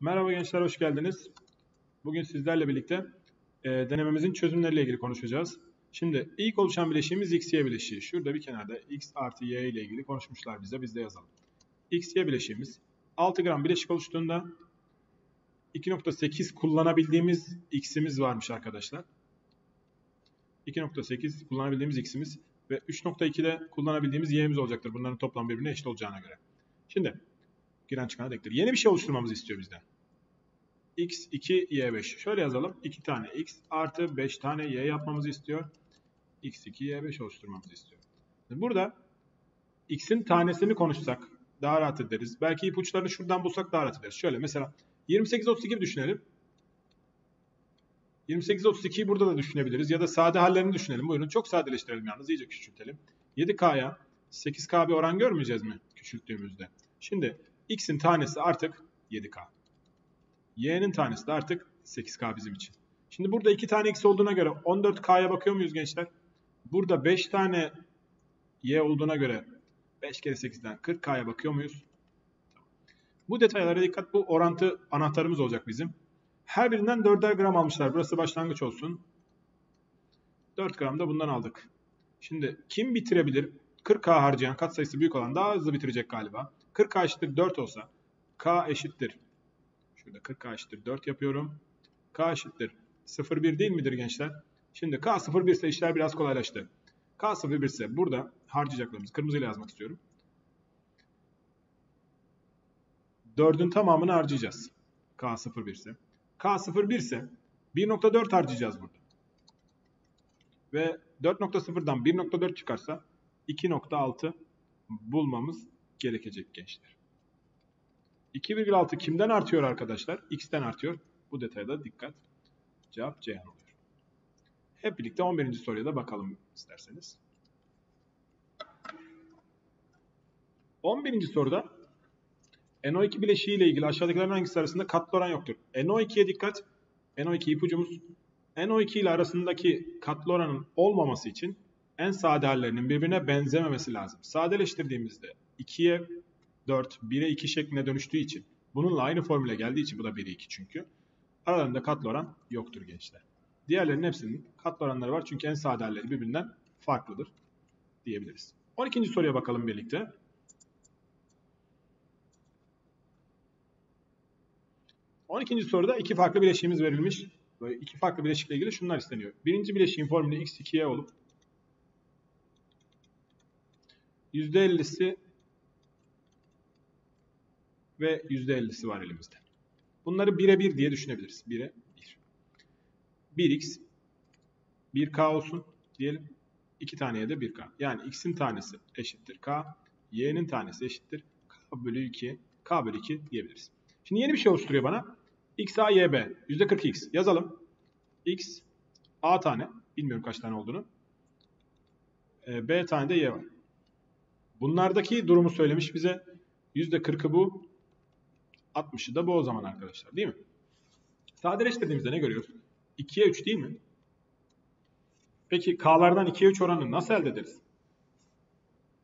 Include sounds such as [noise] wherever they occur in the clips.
Merhaba gençler, hoş geldiniz. Bugün sizlerle birlikte e, denememizin çözümleriyle ilgili konuşacağız. Şimdi ilk oluşan bileşiğimiz x-y bileşiği. Şurada bir kenarda x artı y ile ilgili konuşmuşlar bize, biz de yazalım. x-y bileşiğimiz 6 gram bileşik oluştuğunda 2.8 kullanabildiğimiz x'imiz varmış arkadaşlar. 2.8 kullanabildiğimiz x'imiz ve 3.2'de kullanabildiğimiz y'imiz olacaktır. Bunların toplam birbirine eşit olacağına göre. Şimdi giren çıkan dektir. Yeni bir şey oluşturmamızı istiyor bizden. x2 y5. Şöyle yazalım. 2 tane x artı 5 tane y yapmamızı istiyor. x2 y5 oluşturmamızı istiyor. Burada x'in tanesini konuşsak daha rahat ederiz. Belki ipuçlarını şuradan bulsak daha rahat ederiz. Şöyle mesela 28 32 düşünelim. 28 32'yi burada da düşünebiliriz ya da sade hallerini düşünelim. Buyurun çok sadeleştirelim yalnız iyice küçültelim. 7K'ya 8K bir oran görmeyeceğiz mi küçülttüğümüzde? Şimdi x'in tanesi artık 7K. y'nin tanesi de artık 8K bizim için. Şimdi burada 2 tane x olduğuna göre 14K'ya bakıyor muyuz gençler? Burada 5 tane y olduğuna göre 5 kere 8'den 40K'ya bakıyor muyuz? Bu detaylara dikkat. Bu orantı anahtarımız olacak bizim. Her birinden 4'er gram almışlar. Burası başlangıç olsun. 4 gram da bundan aldık. Şimdi kim bitirebilir? 40K harcayan katsayısı büyük olan daha hızlı bitirecek galiba. 40K eşittir 4 olsa K eşittir. Şurada 40K eşittir 4 yapıyorum. K eşittir 0,1 değil midir gençler? Şimdi K 0,1 ise işler biraz kolaylaştı. K 0,1 ise burada harcayacaklarımız kırmızıyla yazmak istiyorum. 4'ün tamamını harcayacağız. K 0,1 ise. K 0,1 ise 1.4 harcayacağız burada. Ve 4.0'dan 1.4 çıkarsa 2.6 bulmamız gerekecek gençler. 2,6 kimden artıyor arkadaşlar? X'ten artıyor. Bu detayda dikkat. Cevap Ceyhan oluyor. Hep birlikte 11. soruya da bakalım isterseniz. 11. soruda NO2 bileşiği ile ilgili aşağıdakilerin hangisi arasında katlı oran yoktur? NO2'ye dikkat. NO2 ipucumuz. NO2 ile arasındaki katlı oranın olmaması için en sade hallerinin birbirine benzememesi lazım. Sadeleştirdiğimizde 2'ye 4, 1'e 2 şeklinde dönüştüğü için bununla aynı formüle geldiği için bu da 1'e 2 çünkü. Aralarında katlı oran yoktur gençler. Diğerlerinin hepsinin katlı oranları var çünkü en sade halleri birbirinden farklıdır diyebiliriz. 12. soruya bakalım birlikte. On ikinci soruda iki farklı bileşiğimiz verilmiş. Böyle iki farklı bileşikle ilgili şunlar isteniyor. Birinci bileşiğin formülü x2'ye olup %50'si ve %50'si var elimizde. Bunları 1'e 1 diye düşünebiliriz. 1'e 1. 1x 1k olsun diyelim. 2 taneye de 1k. Yani x'in tanesi eşittir k. y'nin tanesi eşittir k bölü 2. k bölü 2 diyebiliriz. Şimdi yeni bir şey oluşturuyor bana. x a y b. %40x. Yazalım. x a tane. Bilmiyorum kaç tane olduğunu. E, b tane de y var. Bunlardaki durumu söylemiş bize. %40'ı bu. 60'ı da bu o zaman arkadaşlar. Değil mi? Sadeleştirdiğimizde ne görüyoruz? 2'ye 3 değil mi? Peki k'lardan 2'ye 3 oranını nasıl elde ederiz?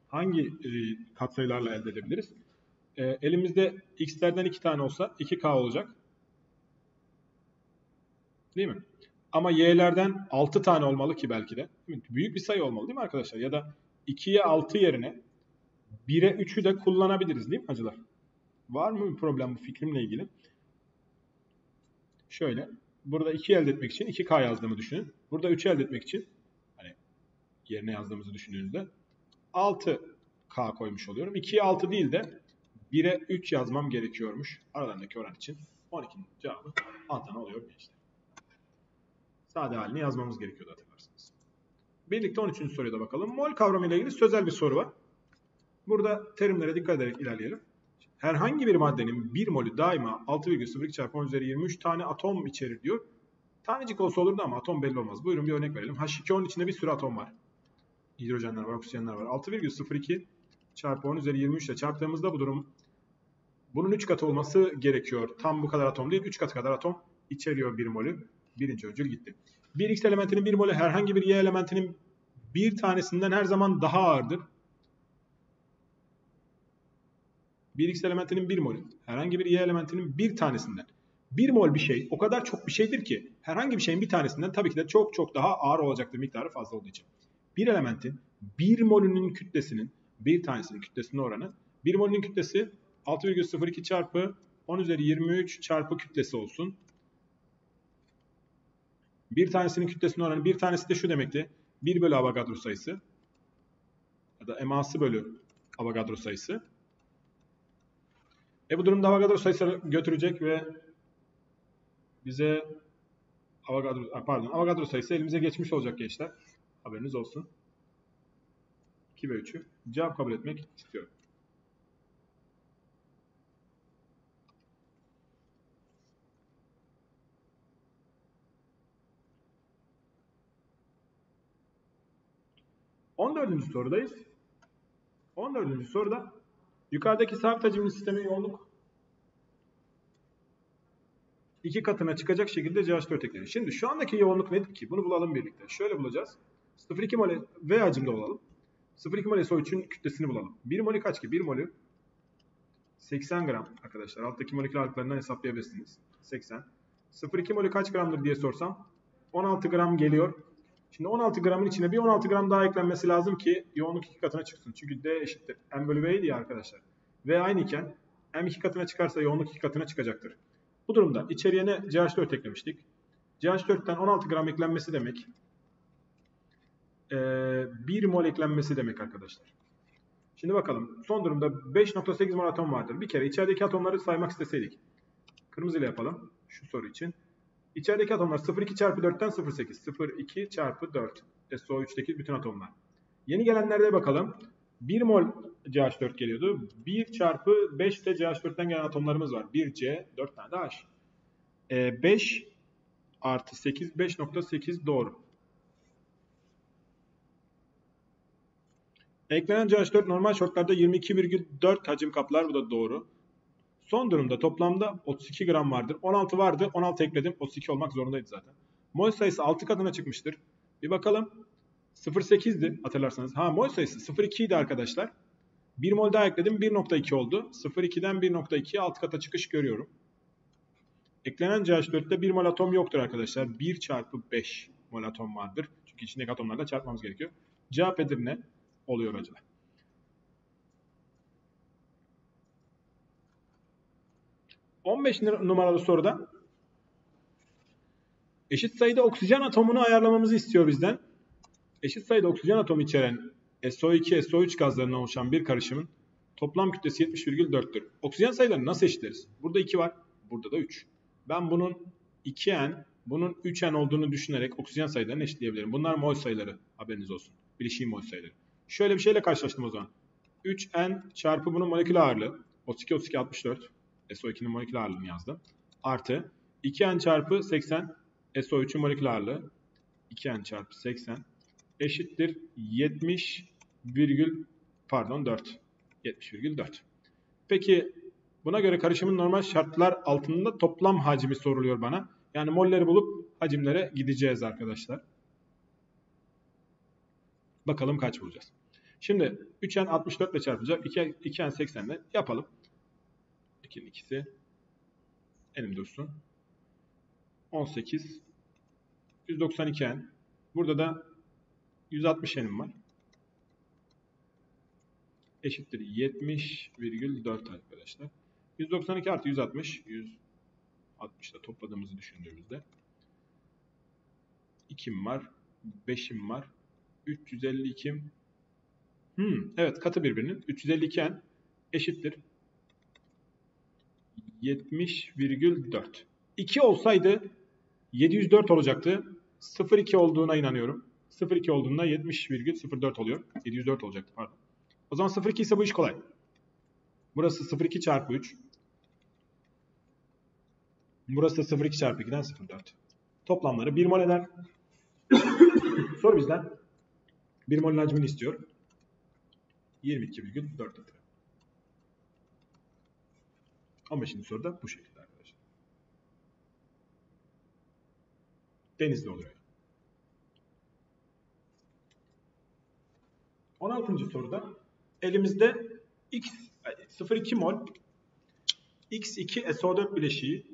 Hangi e, katsayılarla elde edebiliriz? E, elimizde x'lerden 2 tane olsa 2k olacak. Değil mi? Ama y'lerden 6 tane olmalı ki belki de. Büyük bir sayı olmalı değil mi arkadaşlar? Ya da 2'ye 6 yerine 1'e 3'ü de kullanabiliriz değil mi acılar? Var mı bir problem bu fikrimle ilgili? Şöyle. Burada 2 elde etmek için 2K yazdığımı düşünün. Burada 3 elde etmek için hani yerine yazdığımızı düşündüğünüzde 6K koymuş oluyorum. 2'ye 6 değil de 1'e 3 yazmam gerekiyormuş. Aralarındaki oran için 12'nin cevabı Adana oluyor gençler. Sade halini yazmamız gerekiyordu hatırlarsınız. Birlikte 13. soruya da bakalım. Mol kavramı ile ilgili sözel bir soru var. Burada terimlere dikkat ederek ilerleyelim. Herhangi bir maddenin 1 molü daima 6,02 çarpı 10 üzeri 23 tane atom içerir diyor. Tanecik olsa olurdu ama atom belli olmaz. Buyurun bir örnek verelim. H2O'nun içinde bir sürü atom var. Hidrojenler var, oksijenler var. 6,02 çarpı 10 üzeri 23 ile çarptığımızda bu durum bunun 3 katı olması gerekiyor. Tam bu kadar atom değil, 3 katı kadar atom içeriyor 1 molü. Birinci öncül gitti. Bir X elementinin 1 molü herhangi bir Y elementinin bir tanesinden her zaman daha ağırdır. Bir X elementinin 1 molü herhangi bir Y elementinin bir tanesinden 1 mol bir şey o kadar çok bir şeydir ki herhangi bir şeyin bir tanesinden tabii ki de çok çok daha ağır olacaktır miktarı fazla olduğu için. Bir elementin 1 molünün kütlesinin bir tanesinin kütlesinin oranı 1 molünün kütlesi 6,02 çarpı 10 üzeri 23 çarpı kütlesi olsun. Bir tanesinin kütlesinin oranı bir tanesi de şu demekti. 1 bölü Avogadro sayısı ya da eması bölü Avogadro sayısı. E bu durumda Avogadro sayısı götürecek ve bize Avogadro, pardon, Avogadro sayısı elimize geçmiş olacak gençler. Haberiniz olsun. 2 ve 3'ü cevap kabul etmek istiyorum. On dördüncü sorudayız. On dördüncü soruda yukarıdaki sabit hacimli sistemin yoğunluk iki katına çıkacak şekilde CH4 ekleniyor. Şimdi şu andaki yoğunluk nedir ki? Bunu bulalım birlikte. Şöyle bulacağız. 0,2 mol V hacimde olalım. 0,2 mol SO3'ün kütlesini bulalım. 1 molü kaç ki? 1 molü 80 gram arkadaşlar. Alttaki molekül ağırlıklarından hesaplayabilirsiniz. 80. 0,2 molü kaç gramdır diye sorsam 16 gram geliyor. Şimdi 16 gramın içine bir 16 gram daha eklenmesi lazım ki yoğunluk iki katına çıksın. Çünkü D eşittir. M bölü V ya arkadaşlar. V aynı iken M iki katına çıkarsa yoğunluk iki katına çıkacaktır. Bu durumda içeriye ne? CH4 eklemiştik. CH4'ten 16 gram eklenmesi demek. Ee, 1 mol eklenmesi demek arkadaşlar. Şimdi bakalım. Son durumda 5.8 mol atom vardır. Bir kere içerideki atomları saymak isteseydik. Kırmızıyla yapalım. Şu soru için. İçerideki atomlar 0,2 çarpı 4'ten 0,8. 0,2 çarpı 4. SO3'teki bütün atomlar. Yeni gelenlerde bakalım. 1 mol CH4 geliyordu. 1 çarpı 5 de CH4'ten gelen atomlarımız var. 1 C, 4 tane de H. E, 5 artı 8, 5.8 doğru. Eklenen CH4 normal şortlarda 22,4 hacim kaplar. Bu da doğru. Son durumda toplamda 32 gram vardır. 16 vardı. 16 ekledim. 32 olmak zorundaydı zaten. Mol sayısı 6 katına çıkmıştır. Bir bakalım. 0.8'di hatırlarsanız. Ha mol sayısı 0.2 idi arkadaşlar. 1 mol daha ekledim 1.2 oldu. 0.2'den 1.2'ye alt kata çıkış görüyorum. Eklenen CH4'te 1 mol atom yoktur arkadaşlar. 1 çarpı 5 mol atom vardır. Çünkü içindeki atomlarla çarpmamız gerekiyor. Cevap Edirne oluyor acaba. ...15 numaralı soruda... ...eşit sayıda oksijen atomunu ayarlamamızı istiyor bizden eşit sayıda oksijen atomu içeren SO2, SO3 gazlarından oluşan bir karışımın toplam kütlesi 70,4'tür. Oksijen sayılarını nasıl eşitleriz? Burada 2 var, burada da 3. Ben bunun 2N, bunun 3N olduğunu düşünerek oksijen sayılarını eşitleyebilirim. Bunlar mol sayıları, haberiniz olsun. Bileşiğin mol sayıları. Şöyle bir şeyle karşılaştım o zaman. 3N çarpı bunun molekül ağırlığı. 32, 32, 64. SO2'nin molekül ağırlığını yazdım. Artı 2N çarpı 80. SO3'ün molekül ağırlığı. 2N çarpı 80 eşittir 70 virgül pardon 4. 70,4. Peki buna göre karışımın normal şartlar altında toplam hacmi soruluyor bana. Yani molleri bulup hacimlere gideceğiz arkadaşlar. Bakalım kaç bulacağız. Şimdi 3n 64 ile çarpacak. 2, 2n 80 ile yapalım. 2'nin ikisi elim dursun. 18 192n. Burada da 160 enim var. Eşittir 70,4 arkadaşlar. 192 artı 160. 160 da topladığımızı düşündüğümüzde. 2'm var. 5'im var. 352'm. Hmm, evet katı birbirinin. 352n eşittir. 70,4. 2 olsaydı 704 olacaktı. 0,2 olduğuna inanıyorum. 0,2 olduğunda 70,04 oluyor. 704 olacaktı pardon. O zaman 0,2 ise bu iş kolay. Burası 0,2 çarpı 3. Burası da 0,2 çarpı 2'den 0,4. Toplamları 1 mol eder. [coughs] Soru bizden 1 mol hacmini istiyor. 22,4 litre. 15. soruda bu şekilde arkadaşlar. Denizli oluyor. 16. soruda elimizde X 0,2 mol X2 SO4 bileşiği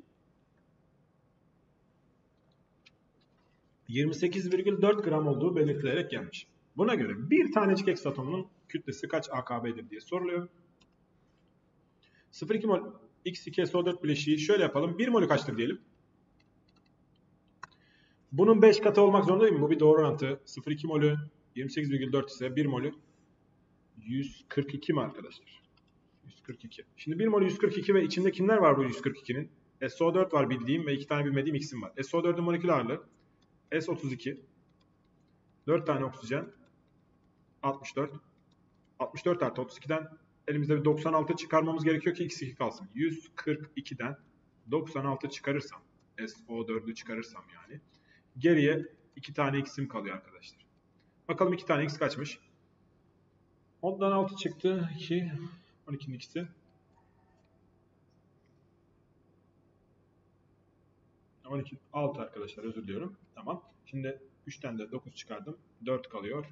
28,4 gram olduğu belirtilerek gelmiş. Buna göre bir tanecik X atomunun kütlesi kaç AKB'dir diye soruluyor. 0,2 mol X2 SO4 bileşiği şöyle yapalım. 1 molü kaçtır diyelim. Bunun 5 katı olmak zorunda değil mi? Bu bir doğru orantı. 0,2 molü 28,4 ise 1 molü 142 mi arkadaşlar? 142. Şimdi 1 molü 142 ve içinde kimler var bu 142'nin? SO4 var bildiğim ve 2 tane bilmediğim X'im var. SO4'ün molekül ağırlığı S32 4 tane oksijen 64 64 artı 32'den elimizde bir 96 çıkarmamız gerekiyor ki X2 kalsın. 142'den 96 çıkarırsam SO4'ü çıkarırsam yani geriye 2 tane X'im kalıyor arkadaşlar. Bakalım 2 tane X kaçmış? 10'dan 6 çıktı. 2 12'nin ikisi. 12 6 arkadaşlar özür diliyorum. Tamam. Şimdi 3'ten de 9 çıkardım. 4 kalıyor.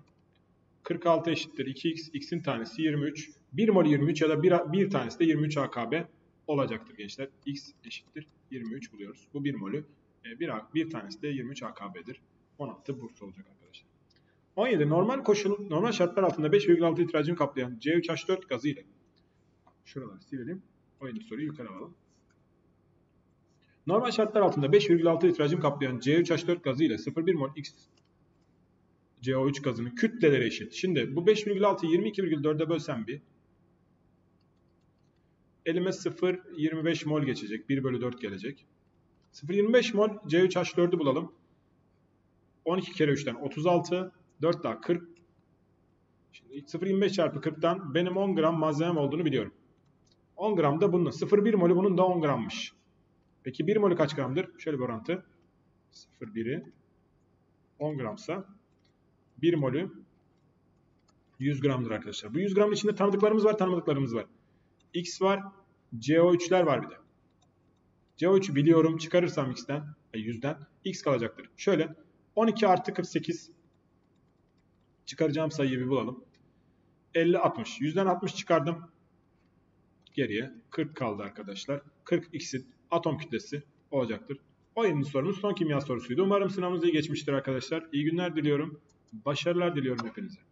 46 eşittir 2x. x'in tanesi 23. 1 mol 23 ya da 1, bir tanesi de 23 AKB olacaktır gençler. x eşittir 23 buluyoruz. Bu 1 molü. E, bir, tanesi de 23 AKB'dir. 16 burs olacak arkadaşlar. 17. Normal koşul, normal şartlar altında 5,6 litre hacim kaplayan C3H4 gazı ile şuraları silelim. 17 soruyu yukarı alalım. Normal şartlar altında 5,6 litre hacim kaplayan C3H4 gazı ile 0,1 mol X CO3 gazının kütleleri eşit. Şimdi bu 5,6'yı 22,4'e bölsem bir elime 0,25 mol geçecek. 1 bölü 4 gelecek. 0,25 mol C3H4'ü bulalım. 12 kere 3'ten 36. 4 daha 40. Şimdi 0,25 çarpı 40'tan benim 10 gram malzemem olduğunu biliyorum. 10 gram da bunun. 0,1 molü bunun da 10 grammış. Peki 1 molü kaç gramdır? Şöyle bir orantı. 0,1'i 10 gramsa 1 molü 100 gramdır arkadaşlar. Bu 100 gramın içinde tanıdıklarımız var, tanımadıklarımız var. X var, CO3'ler var bir de. CO3'ü biliyorum. Çıkarırsam X'ten, 100'den X kalacaktır. Şöyle 12 artı 48 çıkaracağım sayıyı bir bulalım. 50, 60. 100'den 60 çıkardım. Geriye 40 kaldı arkadaşlar. 40 X'in atom kütlesi olacaktır. O 20. sorumuz son kimya sorusuydu. Umarım sınavınız iyi geçmiştir arkadaşlar. İyi günler diliyorum. Başarılar diliyorum hepinize.